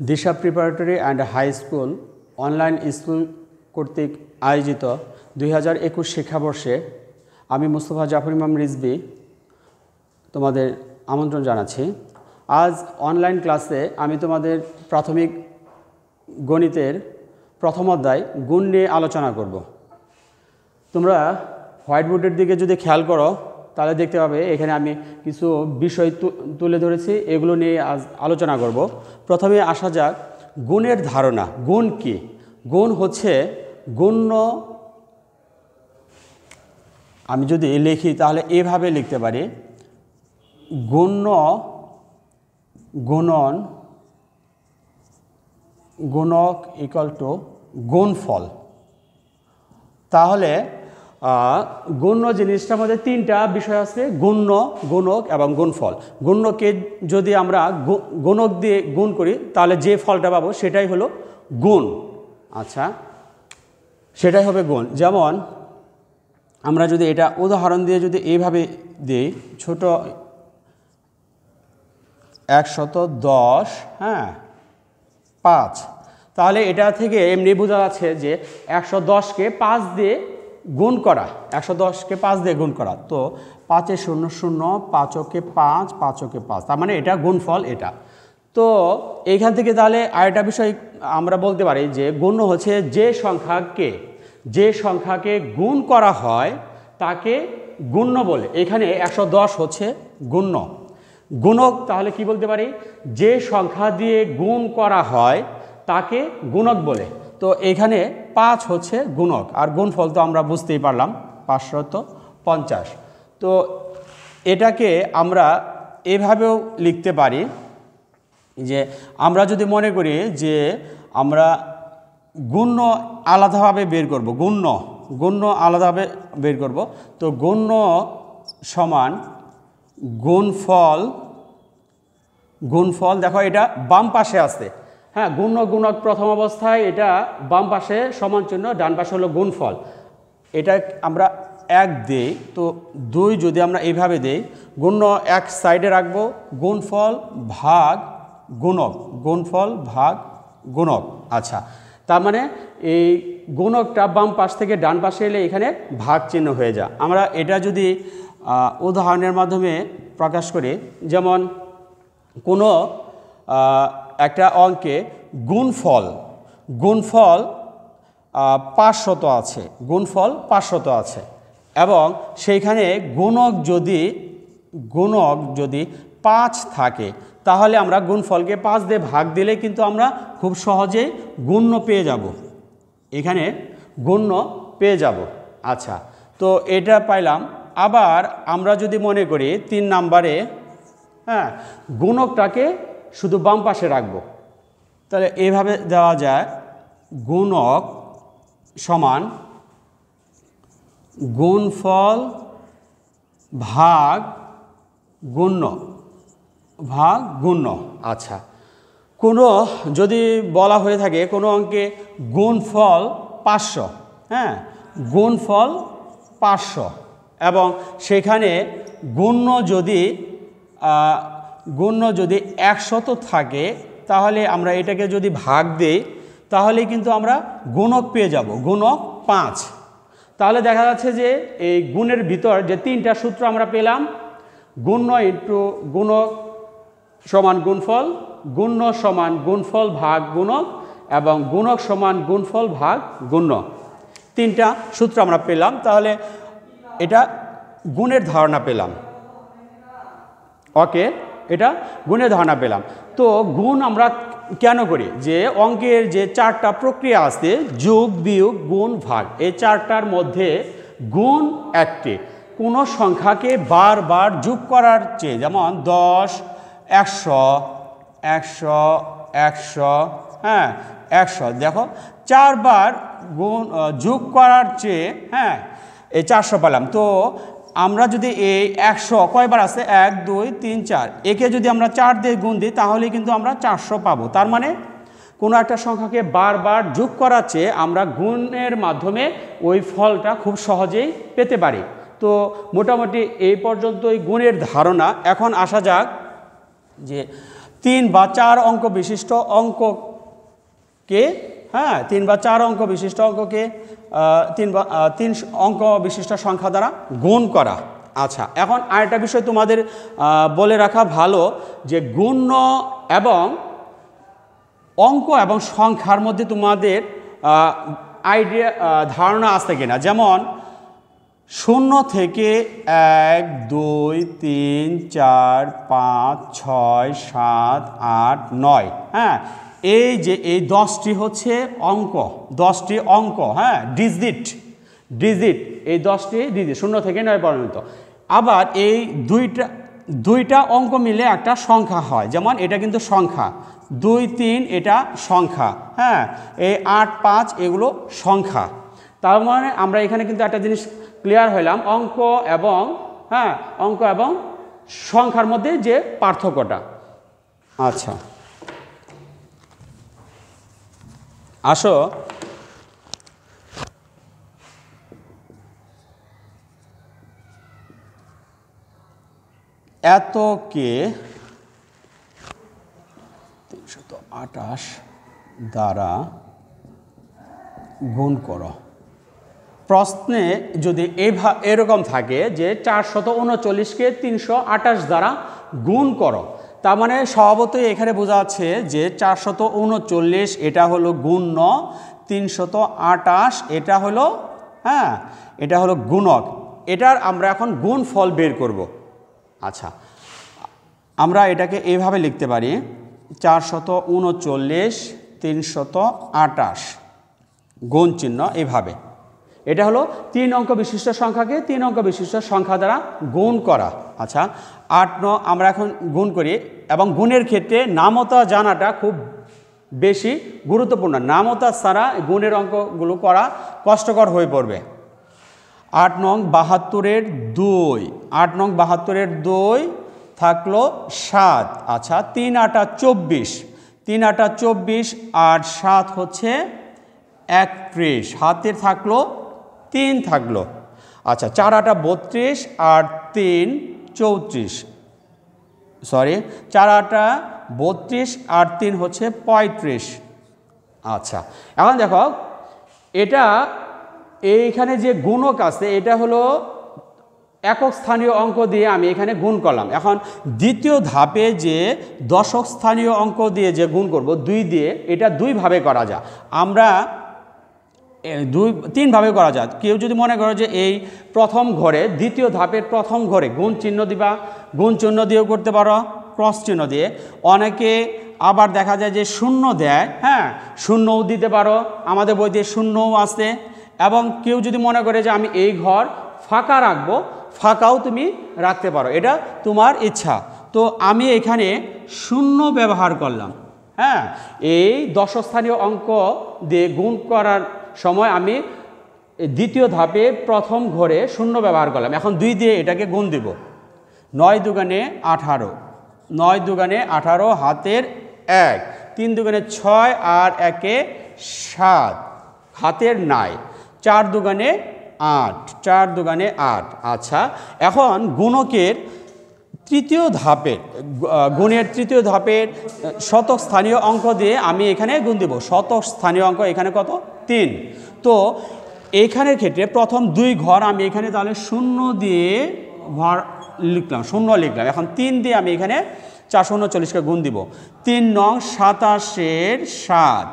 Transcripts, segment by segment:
Disha preparatory and high school online school কর্তৃক আয়োজিত দুই হাজার একুশ শিক্ষাবর্ষে আমি মুস্তফা জাফর ইমাম রিজবি তোমাদের আমন্ত্রণ জানাচ্ছি। আজ অনলাইন ক্লাসে আমি তোমাদের প্রাথমিক গণিতের প্রথম অধ্যায় গুণ নিয়ে আলোচনা করব। তোমরা হোয়াইট বোর্ডের দিকে যদি খেয়াল করো তাহলে দেখতে পাবে এখানে আমি কিছু বিষয় তুলে ধরেছি, এগুলো নিয়ে আজ আলোচনা করব। প্রথমে আসা যাক গুণের ধারণা। গুণ কি? গুণ হচ্ছে গুণ্য আমি যদি লিখি তাহলে এভাবে লিখতে পারি। গুণ্য গুণন গুণক ইকাল টু গুণফল। তাহলে গুণ্য জিনিসটার মধ্যে তিনটা বিষয় আছে, গুণ্য, গুণক এবং গুণফল। গুণ্যকে যদি আমরা গুণক দিয়ে গুণ করি, তাহলে যে ফলটা পাবো সেটাই হলো গুণ। আচ্ছা সেটাই হবে গুণ। যেমন আমরা যদি এটা উদাহরণ দিয়ে যদি এইভাবে দিই, ছোট একশত দশ হ্যাঁ পাঁচ। তাহলে এটা থেকে এমনি বোঝা যাচ্ছে যে একশো দশকে পাঁচ দিয়ে গুণ করা, একশো দশকে পাঁচ দিয়ে গুণ করা, তো পাঁচে শূন্য শূন্য, পাঁচকে পাঁচ পাঁচকে পাঁচ, তার মানে এটা গুণফল এটা। তো এইখান থেকে তাহলে আরেকটা বিষয় আমরা বলতে পারি যে গুণ হচ্ছে যে সংখ্যাকে যে সংখ্যাকে গুণ করা হয় তাকে গুণ্য বলে। এখানে একশো দশ হচ্ছে গুণ্য। গুণক তাহলে কি বলতে পারি? যে সংখ্যা দিয়ে গুণ করা হয় তাকে গুণক বলে। তো এখানে পাঁচ হচ্ছে গুণক, আর গুণফল তো আমরা বুঝতেই পারলাম, পাঁচশত পঞ্চাশ। তো এটাকে আমরা এভাবেও লিখতে পারি যে, আমরা যদি মনে করি যে আমরা গুণ্য আলাদাভাবে বের করব, গুণ্য গুণ্য আলাদাভাবে বের করব, তো গুণ্য সমান গুণফল গুণফল, দেখো এটা বাম পাশে আছে হ্যাঁ গুণ্য গুণক প্রথম অবস্থায় এটা বাম পাশে সমান চিহ্ন, ডান পাশে হলো গুণফল। এটা আমরা এক দিই, তো দুই যদি আমরা এইভাবে দিই, গুণ্য এক সাইডে রাখব, গুণফল ভাগ গুণক, গুণফল ভাগ গুণক। আচ্ছা তার মানে এই গুণকটা বাম পাশ থেকে ডান পাশে এলে এখানে ভাগ চিহ্ন হয়ে যায়। আমরা এটা যদি উদাহরণের মাধ্যমে প্রকাশ করি, যেমন কোনো একটা অঙ্কে গুণফল গুণফল পাঁচশত আছে, গুণফল পাঁচশত আছে। এবং সেইখানে গুণক যদি গুণক যদি পাঁচ থাকে, তাহলে আমরা গুণফলকে পাঁচ দিয়ে ভাগ দিলে কিন্তু আমরা খুব সহজেই গুণ্য পেয়ে যাব। এখানে গুণ্য পেয়ে যাব। আচ্ছা তো এটা পাইলাম। আবার আমরা যদি মনে করি তিন নাম্বারে হ্যাঁ গুণকটাকে শুধু বাম পাশে রাখব। তাহলে এভাবে দেওয়া যায় গুণক সমান গুণফল ভাগ গুণ্য ভাগ গুণ্য। আচ্ছা। কোনো যদি বলা হয়ে থাকে কোনো অঙ্কে গুণফল পাঁচশো হ্যাঁ? গুণফল পাঁচশো এবং সেখানে গুণ্য যদি গুণ্য যদি একশত থাকে, তাহলে আমরা এটাকে যদি ভাগ দিই, তাহলে কিন্তু আমরা গুণক পেয়ে যাব, গুণক পাঁচ। তাহলে দেখা যাচ্ছে যে এই গুণের ভিতর যে তিনটা সূত্র আমরা পেলাম, গুণ্য ইন্টু গুণক সমান গুণফল, গুণ্য সমান গুণফল ভাগ গুণক এবং গুণক সমান গুণফল ভাগ গুণ্য। তিনটা সূত্র আমরা পেলাম, তাহলে এটা গুণের ধারণা পেলাম। ওকে? এটা গুণের ধারণা পেলাম। তো গুণ আমরা কেন করি? যে অঙ্কের যে চারটা প্রক্রিয়া আছে, যোগ, বিয়োগ, গুণ, ভাগ, এই চারটার মধ্যে গুণ একটি। কোনো সংখ্যাকে বারবার যোগ করার চেয়ে যেমন দশ, একশো একশো একশো হ্যাঁ একশো, দেখো, চারবার গুণ যোগ করার চেয়ে হ্যাঁ এই চারশো পেলাম। তো আমরা যদি এই একশো, কয়বার আছে? এক, দুই, তিন, চার। একে যদি আমরা চার দিয়ে গুণ দিই তাহলে কিন্তু আমরা চারশো পাবো। তার মানে কোনো একটা সংখ্যাকে বারবার যোগ করার চেয়ে আমরা গুণের মাধ্যমে ওই ফলটা খুব সহজেই পেতে পারি। তো মোটামুটি এই পর্যন্তই গুণের ধারণা। এখন আসা যাক যে তিন বা চার অঙ্ক বিশিষ্ট অঙ্ককে হ্যাঁ তিন বা চার অঙ্ক বিশিষ্ট অঙ্ককে তিন বা তিন অঙ্ক বিশিষ্ট সংখ্যা দ্বারা গুণ করা। আচ্ছা এখন আরেকটা বিষয় তোমাদের বলে রাখা ভালো যে গুণ্য এবং অঙ্ক এবং সংখ্যার মধ্যে তোমাদের আইডিয়া ধারণা আসতে কিনা? যেমন শূন্য থেকে এক, দুই, তিন, চার, পাঁচ, ছয়, সাত, আট, নয়। হ্যাঁ এই যে, এই দশটি হচ্ছে অঙ্ক, দশটি অঙ্ক হ্যাঁ ডিজিট ডিজিট, এই দশটি ডিজিট, শূন্য থেকে নয় পর্যন্ত। আবার এই দুইটা দুইটা অঙ্ক মিলে একটা সংখ্যা হয়, যেমন এটা কিন্তু সংখ্যা। দুই, তিন, এটা সংখ্যা হ্যাঁ এই আট, পাঁচ, এগুলো সংখ্যা। তার মানে আমরা এখানে কিন্তু একটা জিনিস ক্লিয়ার হইলাম, অঙ্ক এবং হ্যাঁ অঙ্ক এবং সংখ্যার মধ্যে যে পার্থক্যটা। আচ্ছা। আসো। এতকে তিনশত আঠাশ দ্বারা গুণ করো। প্রশ্নে যদি এরকম থাকে যে চারশত উনচল্লিশকে তিনশো আঠাশ দ্বারা গুণ করো তার মানে স্বভাবতই এখানে বোঝা যাচ্ছে যে চারশত উনচল্লিশ, এটা হলো গুণ্য, তিনশত আটাশ, এটা হলো হ্যাঁ এটা হলো গুণক। এটার আমরা এখন গুণ ফল বের করব। আচ্ছা আমরা এটাকে এইভাবে লিখতে পারি, চারশত উনচল্লিশ, তিনশত আটাশ, গুণ চিহ্ন এভাবে। এটা হলো তিন অঙ্ক বিশিষ্ট সংখ্যাকে তিন অঙ্ক বিশিষ্ট সংখ্যা দ্বারা গুণ করা। আচ্ছা আট, ন, আমরা এখন গুণ করি এবং গুণের ক্ষেত্রে নামতা জানাটা খুব বেশি গুরুত্বপূর্ণ। নামতা ছাড়া গুণের অঙ্কগুলো করা কষ্টকর হয়ে পড়বে। আট, নং বাহাত্তরের দুই। আট, নং বাহাত্তরের দুই থাকল সাত। আচ্ছা তিন, আটা চব্বিশ। তিন, আটা চব্বিশ আর সাত হচ্ছে একত্রিশ। হাতে থাকল তিন থাকল। আচ্ছা চার আটা, বত্রিশ আর তিন চৌত্রিশ। সরি চার আটা বত্রিশ, আর তিন হচ্ছে পঁয়ত্রিশ। আচ্ছা এখন দেখো, এটা এইখানে যে গুণক আছে, এটা হলো একক স্থানীয় অঙ্ক দিয়ে আমি এখানে গুণ করলাম। এখন দ্বিতীয় ধাপে যে দশক স্থানীয় অঙ্ক দিয়ে যে গুণ করব, দুই দিয়ে এটা দুইভাবে করা যায় আমরা দুই তিনভাবে করা যায়। কেউ যদি মনে করো যে এই প্রথম ঘরে, দ্বিতীয় ধাপের প্রথম ঘরে গুণ চিহ্ন দিবা, গুণ চিহ্ন দিয়েও করতে পারো ক্রস চিহ্ন দিয়ে। অনেকে আবার দেখা যায় যে শূন্য দেয় হ্যাঁ শূন্যও দিতে পারো, আমাদের বইতে শূন্যও আছে। এবং কেউ যদি মনে করে যে আমি এই ঘর ফাঁকা রাখব, ফাঁকাও তুমি রাখতে পারো, এটা তোমার ইচ্ছা। তো আমি এখানে শূন্য ব্যবহার করলাম হ্যাঁ এই দশস্থানীয় অঙ্ক দিয়ে গুণ করার সময় আমি দ্বিতীয় ধাপে প্রথম ঘরে শূন্য ব্যবহার করলাম। এখন দুই দিয়ে এটাকে গুণ দিব। নয় দুগানে আঠারো। নয় দুগানে আঠারো হাতের এক। তিন দুগানে ছয় আর একে সাত। হাতের নাই। চার দুগানে আট। চার দুগানে আট। আচ্ছা এখন গুণকের তৃতীয় ধাপের গুণের তৃতীয় ধাপের শতক স্থানীয় অঙ্ক দিয়ে আমি এখানে গুণ দেব। শতক স্থানীয় অঙ্ক এখানে কত? তিন। তো এইখানের ক্ষেত্রে প্রথম দুই ঘর আমি এখানে তাহলে শূন্য দিয়ে ঘর লিখলাম, শূন্য লিখলাম। এখন তিন দিয়ে আমি এখানে চার চারশো উনচল্লিশকে গুণ দিব। তিন নং সাতাশের সাত।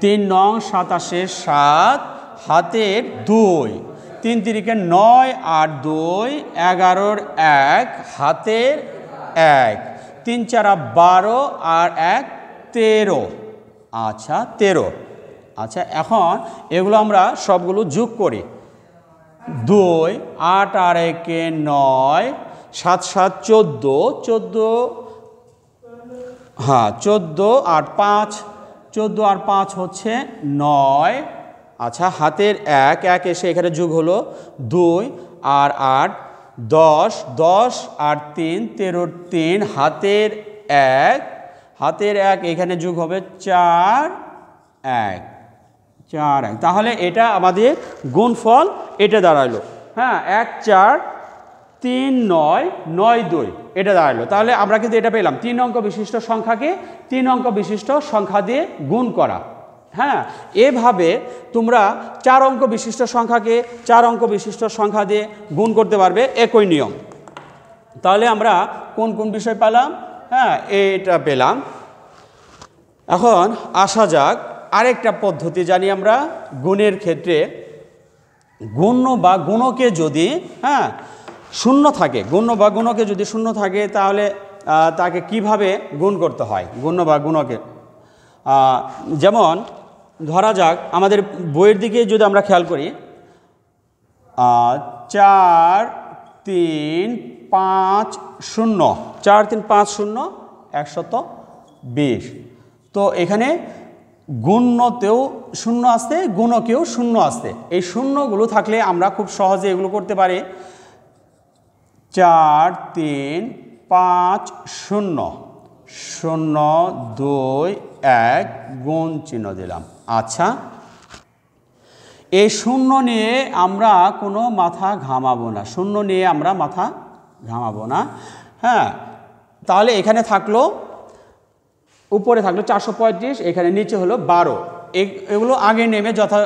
তিন নং সাতাশের সাত, হাতের দুই। তিন তিরিকে নয় আর দুই, এগারোর এক, হাতের এক। তিন চারা বারো আর এক তেরো। আচ্ছা তেরো। আচ্ছা এখন এগুলো আমরা সবগুলো যোগ করি। দুই, আট আর একে নয়, সাত সাত, চোদ্দ। চোদ্দ হ্যাঁ চোদ্দ আর পাঁচ, চোদ্দ আর পাঁচ হচ্ছে নয়। আচ্ছা হাতের এক এক এসে এখানে যুগ হলো দুই আর আট, দশ দশ আর তিন তেরো তিন, হাতের এক হাতের এক, এখানে যুগ হবে চার এক চার এক। তাহলে এটা আমাদের গুণফল, এটা দাঁড়াল হ্যাঁ এক, চার, তিন, নয় নয়, দুই, এটা দাঁড়াল তাহলে আমরা কিন্তু এটা পেলাম। তিন অঙ্ক বিশিষ্ট সংখ্যাকে তিন অঙ্ক বিশিষ্ট সংখ্যা দিয়ে গুণ করা। হ্যাঁ এভাবে তোমরা চার অঙ্ক বিশিষ্ট সংখ্যাকে চার অঙ্ক বিশিষ্ট সংখ্যা দিয়ে গুণ করতে পারবে একই নিয়ম। তাহলে আমরা কোন কোন বিষয় পেলাম? হ্যাঁ এটা পেলাম। এখন আসা যাক, আরেকটা পদ্ধতি জানি আমরা গুণের ক্ষেত্রে। গুণ্য বা গুণকে যদি হ্যাঁ শূন্য থাকে গুণ্য বা গুণকে যদি শূন্য থাকে, তাহলে তাকে কীভাবে গুণ করতে হয়? গুণ্য বা গুণকে। যেমন, ধরা যাক, আমাদের বইয়ের দিকে যদি আমরা খেয়াল করি চার, তিন পাঁচ শূন্য। চার তিন পাঁচ শূন্য, একশত বিশ। তো এখানে গুণ্যতেও শূন্য আসতে গুণকেও শূন্য আসতে এই শূন্যগুলো থাকলে আমরা খুব সহজে এগুলো করতে পারি। চার তিন পাঁচ শূন্য। শূন্য, দুই, এক, গুণ চিহ্ন দিলাম। আচ্ছা। এই শূন্য নিয়ে আমরা কোনো মাথা ঘামাবো না। শূন্য নিয়ে আমরা মাথা ঘামাবো না। হ্যাঁ তাহলে এখানে থাকল, উপরে থাকল চারশো পঁয়ত্রিশ, এখানে নিচে হলো বারো। এগুলো আগে নেমে যথা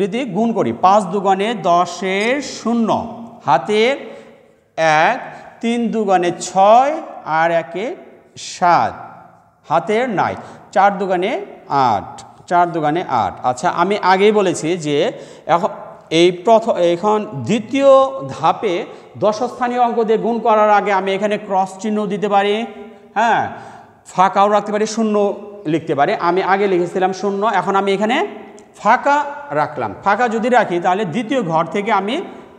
রীতি গুণ করি। পাঁচ দুগানে দশের শূন্য হাতের এক, তিন দুগানে ছয়, আর একে সাত হাতের নাই। চার দুগানে আট, চার দুগানে আট। আচ্ছা আমি আগেই বলেছি যে এখন এই প্রথম এখন দ্বিতীয় ধাপে দশস্থানীয় অঙ্ক দিয়ে গুণ করার আগে আমি এখানে ক্রস চিহ্ন দিতে পারি হ্যাঁ? ফাঁকাও রাখতে পারি, শূন্য লিখতে পারি। আমি আগে লিখেছিলাম শূন্য, এখন আমি এখানে ফাঁকা রাখলাম। ফাঁকা যদি রাখি তাহলে দ্বিতীয় ঘর থেকে আমি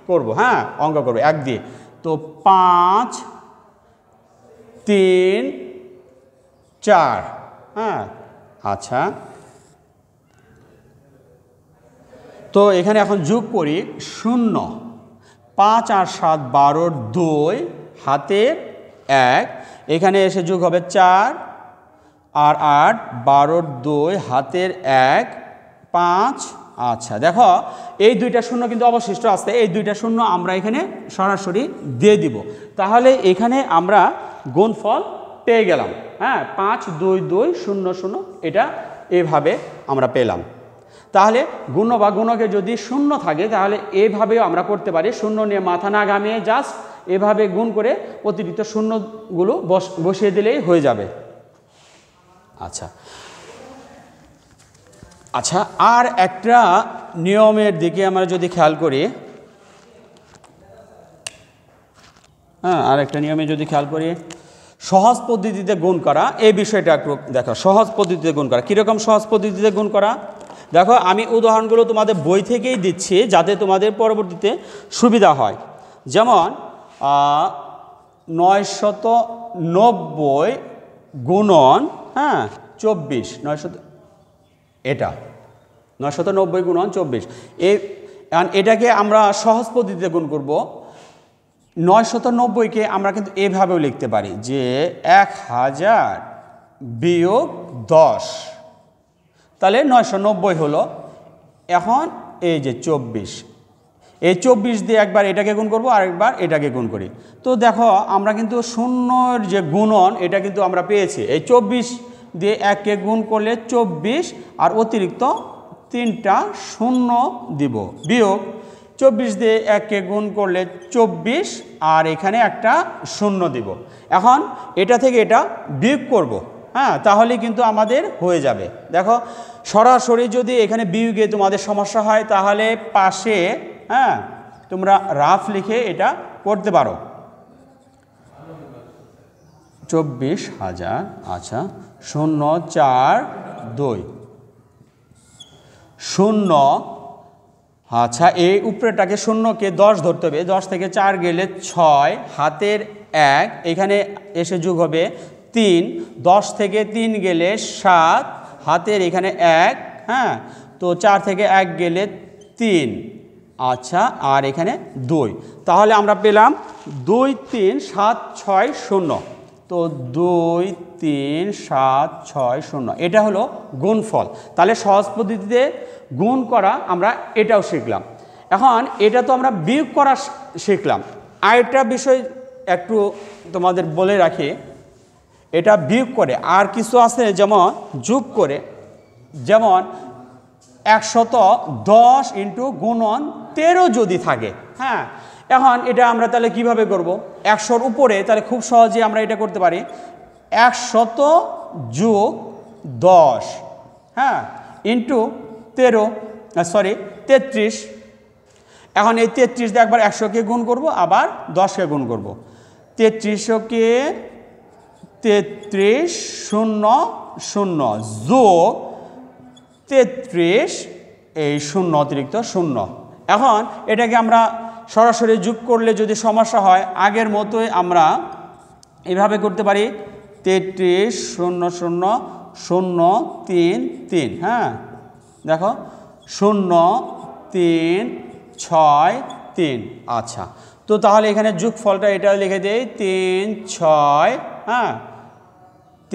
করব হ্যাঁ? অঙ্ক করব, এক দিয়ে। তো পাঁচ, তিন, চার হ্যাঁ? আচ্ছা। তো এখানে এখন যোগ করি শূন্য। পাঁচ আর সাত বারোর দুই, হাতের এক। এখানে এসে যোগ হবে চার আর আট, বারোর দুই, হাতের এক, পাঁচ। আচ্ছা দেখো, এই দুইটা শূন্য কিন্তু অবশিষ্ট আছে। এই দুইটা শূন্য আমরা এখানে সরাসরি দিয়ে দিব। তাহলে এখানে আমরা গুণফল পেয়ে গেলাম। হ্যাঁ পাঁচ, দুই দুই, শূন্য শূন্য, এটা এভাবে আমরা পেলাম। তাহলে গুণ বা গুণকে যদি শূন্য থাকে, তাহলে এভাবেও আমরা করতে পারি। শূন্য নিয়ে মাথা না ঘামিয়ে জাস্ট এভাবে গুণ করে অতিরিক্ত শূন্যগুলো বস, বসিয়ে দিলেই হয়ে যাবে। আচ্ছা। আচ্ছা আর একটা নিয়মের দিকে আমরা যদি খেয়াল করি হ্যাঁ আর একটা নিয়মে যদি খেয়াল করি, সহজ পদ্ধতিতে গুণ করা, এই বিষয়টা একটু দেখো, সহজ পদ্ধতিতে গুণ করা। কীরকম সহজ পদ্ধতিতে গুণ করা? দেখো, আমি উদাহরণগুলো তোমাদের বই থেকেই দিচ্ছি যাতে তোমাদের পরবর্তীতে সুবিধা হয়। যেমন নয়শত নব্বই গুণন হ্যাঁ চব্বিশ, নয়শত, এটা, নয়শত নব্বই গুণন চব্বিশ। এটাকে আমরা সহজ পদ্ধতিতে গুণ করব। নয়শত নব্বইকে আমরা কিন্তু এভাবেও লিখতে পারি যে এক হাজার বিয়োগ দশ। তাহলে নয়শো নব্বই হলো। এখন এই যে চব্বিশ, এই চব্বিশ দিয়ে একবার এটাকে গুণ করব, আরেকবার এটাকে গুণ করি। তো দেখো, আমরা কিন্তু শূন্যর যে গুণন, এটা কিন্তু আমরা পেয়েছি। এই চব্বিশ দিয়ে এককে গুণ করলে চব্বিশ, আর অতিরিক্ত তিনটা শূন্য দিব। বিয়োগ, চব্বিশ দিয়ে এককে গুণ করলে চব্বিশ, আর এখানে একটা শূন্য দিব। এখন এটা থেকে এটা বিয়োগ করব। হ্যাঁ তাহলে কিন্তু আমাদের হয়ে যাবে। দেখো, সরাসরি যদি এখানে বিয়োগে তোমাদের সমস্যা হয়, তাহলে পাশে হ্যাঁ তোমরা রাফ লিখে এটা করতে পারো। চব্বিশ হাজার আচ্ছা শূন্য চার দুই। শূন্য আচ্ছা এই উপরেটাকে শূন্যকে দশ ধরতে হবে। দশ থেকে চার গেলে ছয়, হাতের এক, এখানে এসে যোগ হবে তিন, দশ থেকে তিন গেলে সাত, হাতের এখানে এক হ্যাঁ? তো চার থেকে এক গেলে তিন। আচ্ছা আর এখানে দুই। তাহলে আমরা পেলাম দুই, তিন, সাত, ছয়, শূন্য। তো দুই, তিন, সাত, ছয়, শূন্য। এটা হলো গুণফল। তাহলে সহজ পদ্ধতিতে গুণ করা আমরা এটাও শিখলাম। এখন এটা তো আমরা বিয়োগ করা শিখলাম। আরেকটা বিষয় একটু তোমাদের বলে রাখি। এটা বিয়োগ করে, আর কিছু আছে যেমন যোগ করে, যেমন একশত দশ ইন্টু গুণন তেরো যদি থাকে হ্যাঁ? এখন এটা আমরা তাহলে কীভাবে করব? একশোর উপরে, তাহলে খুব সহজে আমরা এটা করতে পারি। একশত যোগ দশ হ্যাঁ? ইন্টু তেরো সরি তেত্রিশ। এখন এই তেত্রিশ দিয়ে একবার একশোকে গুণ করব, আবার দশকে গুণ করব। তেত্রিশকে তেত্রিশ শূন্য শূন্য। যোগ তেত্রিশ, এই শূন্য অতিরিক্ত শূন্য। এখন এটাকে আমরা সরাসরি যোগ করলে যদি সমস্যা হয়, আগের মতোই আমরা এভাবে করতে পারি, তেত্রিশ শূন্য শূন্য শূন্য তিন তিন হ্যাঁ? দেখো, শূন্য, তিন, ছয়, তিন। আচ্ছা। তো তাহলে এখানে যোগ ফলটা এটা লিখে দেই, তিন, ছয় হ্যাঁ?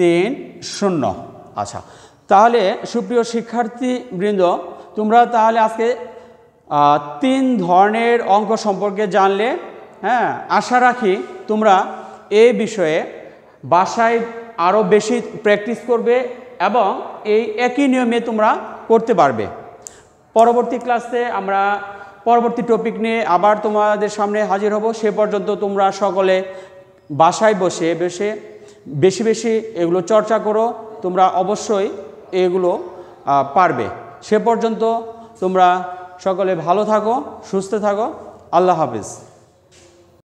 তিন শূন্য। আচ্ছা তাহলে সুপ্রিয় শিক্ষার্থীবৃন্দ, তোমরা তাহলে আজকে তিন ধরনের অঙ্ক সম্পর্কে জানলে হ্যাঁ আশা রাখি তোমরা এই বিষয়ে বাসায় আরও বেশি প্র্যাকটিস করবে এবং এই একই নিয়মে তোমরা করতে পারবে। পরবর্তী ক্লাসে আমরা পরবর্তী টপিক নিয়ে আবার তোমাদের সামনে হাজির হব। সে পর্যন্ত তোমরা সকলে বাসায় বসে বসে বেশি বেশি এগুলো চর্চা করো, তোমরা অবশ্যই এগুলো পারবে। সে পর্যন্ত তোমরা সকলে ভালো থাকো, সুস্থ থাকো। আল্লাহ হাফিজ।